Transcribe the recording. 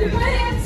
Put it